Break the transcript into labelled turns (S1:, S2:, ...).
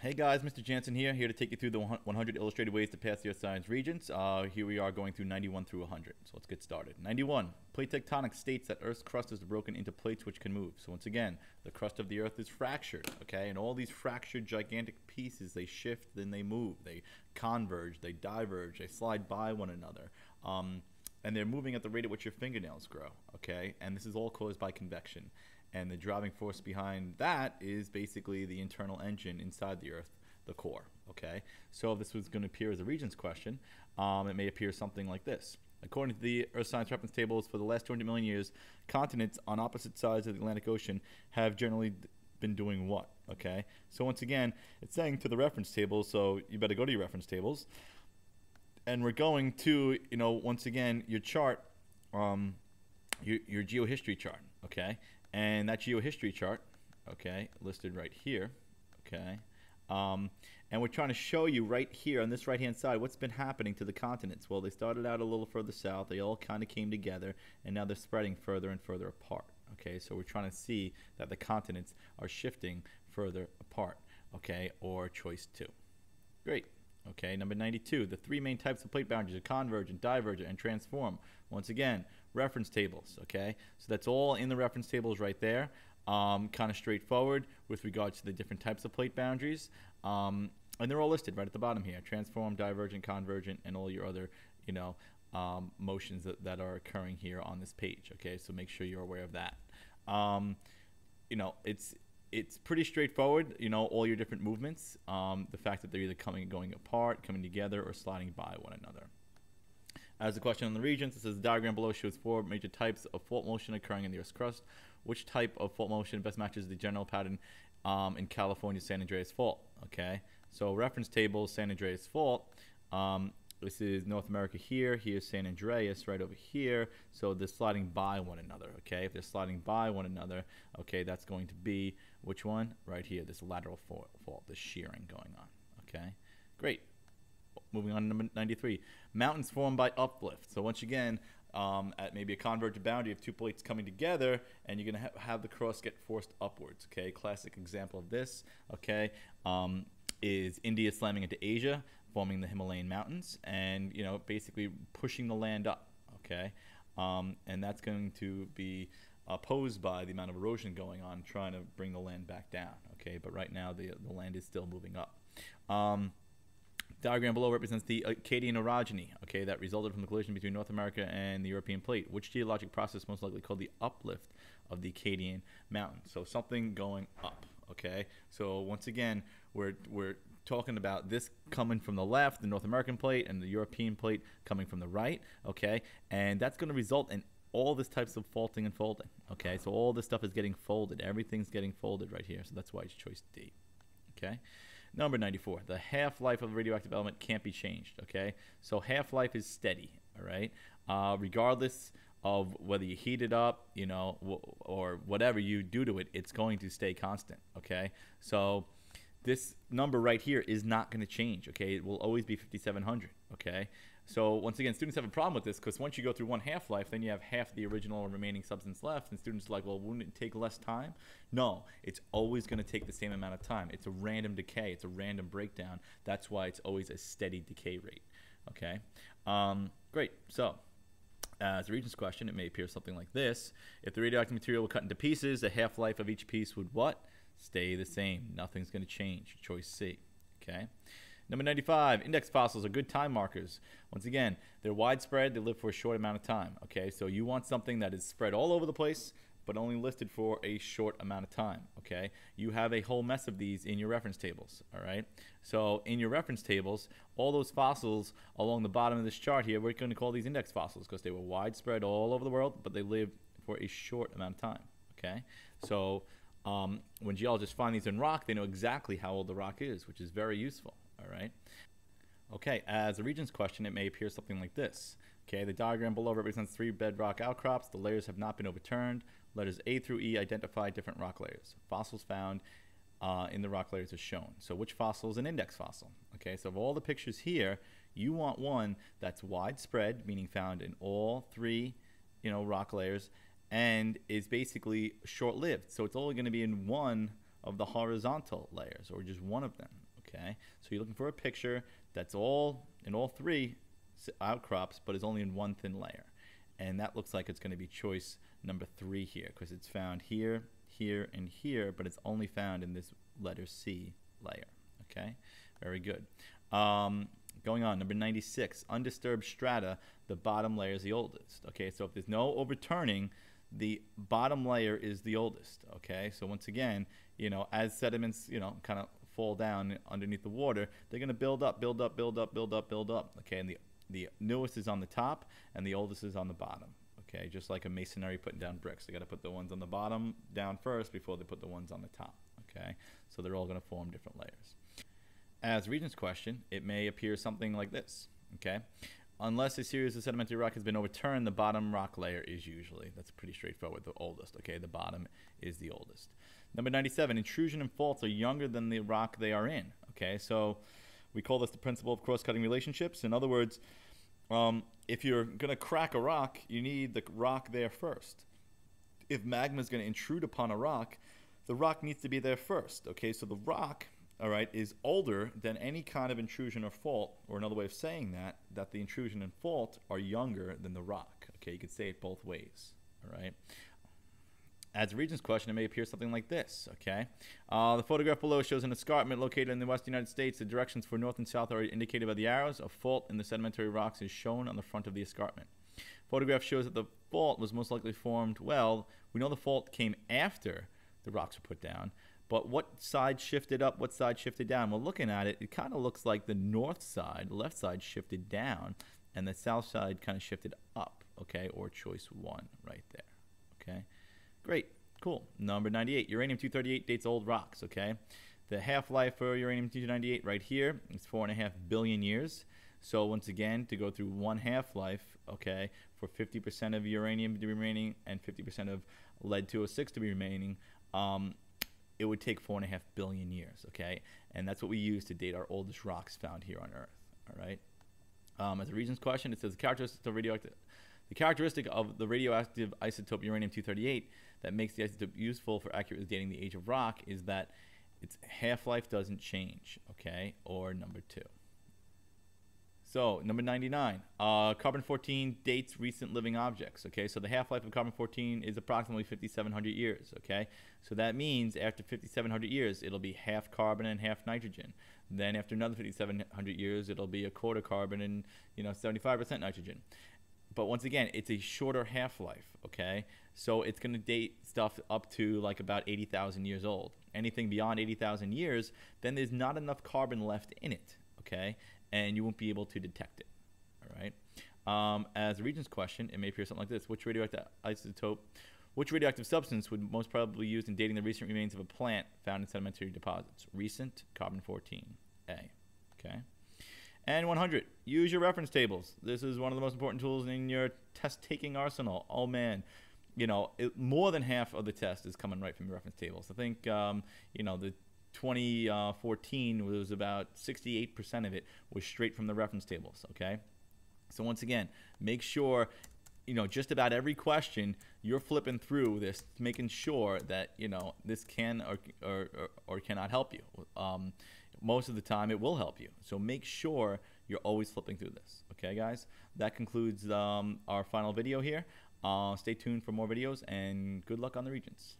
S1: Hey guys, Mr. Jantzen here, here to take you through the 100 illustrated ways to pass the Earth science Regents. Uh, here we are going through 91 through 100. So let's get started. 91. Plate tectonics states that Earth's crust is broken into plates which can move. So once again, the crust of the Earth is fractured, okay? And all these fractured gigantic pieces, they shift, then they move. They converge, they diverge, they slide by one another. Um, and they're moving at the rate at which your fingernails grow, okay? And this is all caused by convection. And the driving force behind that is basically the internal engine inside the Earth, the core. Okay, so this was going to appear as a Regents question, um, it may appear something like this. According to the Earth Science Reference Tables, for the last 200 million years, continents on opposite sides of the Atlantic Ocean have generally been doing what? Okay, so once again, it's saying to the reference table, so you better go to your reference tables. And we're going to, you know, once again, your chart, um, your, your geohistory chart, okay? And that geohistory chart, okay, listed right here, okay, um, and we're trying to show you right here on this right hand side what's been happening to the continents. Well, they started out a little further south, they all kind of came together, and now they're spreading further and further apart. Okay, so we're trying to see that the continents are shifting further apart. Okay, or choice two. Great. Okay, number 92. The three main types of plate boundaries are convergent, divergent, and transform. Once again, reference tables. Okay, so that's all in the reference tables right there. Um, kind of straightforward with regards to the different types of plate boundaries. Um, and they're all listed right at the bottom here transform, divergent, convergent, and all your other, you know, um, motions that, that are occurring here on this page. Okay, so make sure you're aware of that. Um, you know, it's it's pretty straightforward, you know, all your different movements. Um, the fact that they're either coming and going apart, coming together, or sliding by one another. As a question on the Regents, it says the diagram below shows four major types of fault motion occurring in the Earth's crust. Which type of fault motion best matches the general pattern um, in California's San Andreas Fault? Okay, so reference table San Andreas Fault. Um, this is North America here. Here's San Andreas right over here. So they're sliding by one another, okay? If they're sliding by one another, okay, that's going to be which one? Right here, this lateral fault, fault shearing going on, okay? Great. Moving on to number 93. Mountains formed by uplift. So once again, um, at maybe a convergent boundary of two plates coming together, and you're going to ha have the cross get forced upwards, okay? Classic example of this, okay, um, is India slamming into Asia forming the Himalayan mountains and you know basically pushing the land up okay um, and that's going to be opposed by the amount of erosion going on trying to bring the land back down okay but right now the, the land is still moving up um, diagram below represents the Acadian orogeny, okay, that resulted from the collision between North America and the European plate. Which geologic process most likely called the uplift of the Acadian mountain? So something going up, okay? So once again, we're, we're talking about this coming from the left, the North American plate, and the European plate coming from the right, okay? And that's going to result in all this types of faulting and folding, okay? So all this stuff is getting folded. Everything's getting folded right here. So that's why it's choice D, okay? Number 94, the half-life of a radioactive element can't be changed, okay? So half-life is steady, all right? Uh, regardless of whether you heat it up, you know, or whatever you do to it, it's going to stay constant, okay? So this number right here is not going to change. Okay, it will always be 5700. Okay, so once again, students have a problem with this because once you go through one half life, then you have half the original remaining substance left, and students are like, well, wouldn't it take less time? No, it's always going to take the same amount of time. It's a random decay. It's a random breakdown. That's why it's always a steady decay rate. Okay, um, great. So as a Regents question, it may appear something like this. If the radioactive material were cut into pieces, the half-life of each piece would what? stay the same. Nothing's going to change. Choice C. Okay. Number 95, index fossils are good time markers. Once again, they're widespread, they live for a short amount of time. Okay, so you want something that is spread all over the place, but only listed for a short amount of time. Okay, you have a whole mess of these in your reference tables. All right, so in your reference tables, all those fossils along the bottom of this chart here, we're going to call these index fossils because they were widespread all over the world, but they lived for a short amount of time. Okay, so um, when geologists find these in rock, they know exactly how old the rock is, which is very useful. Right. Okay, as a Regents question, it may appear something like this. Okay, the diagram below represents three bedrock outcrops. The layers have not been overturned. Letters A through E identify different rock layers. Fossils found uh, in the rock layers are shown. So which fossil is an index fossil? Okay, so of all the pictures here, you want one that's widespread, meaning found in all three, you know, rock layers, and is basically short-lived. So it's only going to be in one of the horizontal layers or just one of them. Okay, so you're looking for a picture that's all in all three outcrops, but is only in one thin layer, and that looks like it's going to be choice number three here because it's found here, here, and here, but it's only found in this letter C layer. Okay, very good. Um, going on, number 96, undisturbed strata, the bottom layer is the oldest. Okay, so if there's no overturning, the bottom layer is the oldest. Okay, so once again, you know, as sediments, you know, kind of fall down underneath the water, they're going to build up, build up, build up, build up, build up. Okay, and the the newest is on the top and the oldest is on the bottom. Okay, just like a masonry putting down bricks, they got to put the ones on the bottom down first before they put the ones on the top. Okay, so they're all going to form different layers. As Regent's question, it may appear something like this. Okay, unless a series of sedimentary rock has been overturned, the bottom rock layer is usually that's pretty straightforward. The oldest. Okay, the bottom is the oldest. Number 97, intrusion and faults are younger than the rock they are in. Okay, so we call this the principle of cross-cutting relationships. In other words, um, if you're going to crack a rock, you need the rock there first. If magma is going to intrude upon a rock, the rock needs to be there first. Okay, so the rock, all right, is older than any kind of intrusion or fault, or another way of saying that, that the intrusion and fault are younger than the rock. Okay, you could say it both ways. All right. As a Regent's question, it may appear something like this, okay? Uh, the photograph below shows an escarpment located in the western United States. The directions for north and south are indicated by the arrows. A fault in the sedimentary rocks is shown on the front of the escarpment. Photograph shows that the fault was most likely formed, well, we know the fault came after the rocks were put down, but what side shifted up, what side shifted down? Well, looking at it, it kind of looks like the north side, left side shifted down, and the south side kind of shifted up, okay, or choice one right there, okay? Great. Cool. Number 98. Uranium-238 dates old rocks, okay? The half-life for uranium-298 right here is four and a half billion years. So once again, to go through one half-life, okay, for 50% of uranium to be remaining and 50% of lead-206 to be remaining, um, it would take four and a half billion years, okay? And that's what we use to date our oldest rocks found here on Earth, all right? Um, as a Regent's question, it says the characteristics of radioactive the characteristic of the radioactive isotope uranium-238 that makes the isotope useful for accurately dating the age of rock is that its half-life doesn't change, okay? Or number two. So, number 99, uh, carbon-14 dates recent living objects, okay? So the half-life of carbon-14 is approximately 5,700 years, okay? So that means after 5,700 years, it'll be half carbon and half nitrogen. Then after another 5,700 years, it'll be a quarter carbon and, you know, 75% nitrogen but once again, it's a shorter half life, okay? So it's going to date stuff up to like about 80,000 years old. Anything beyond 80,000 years, then there's not enough carbon left in it, okay? And you won't be able to detect it, all right? Um, as a Regent's question, it may appear something like this Which radioactive isotope, which radioactive substance would most probably be used in dating the recent remains of a plant found in sedimentary deposits? Recent carbon 14, A, okay? And 100, use your reference tables. This is one of the most important tools in your test taking arsenal. Oh man, you know, it, more than half of the test is coming right from your reference tables. I think, um, you know, the 2014 was about 68% of it was straight from the reference tables, okay? So once again, make sure you know just about every question you're flipping through this making sure that you know this can or or, or, or cannot help you um, most of the time it will help you. So make sure you're always flipping through this. Okay, guys? That concludes um, our final video here. Uh, stay tuned for more videos and good luck on the Regents.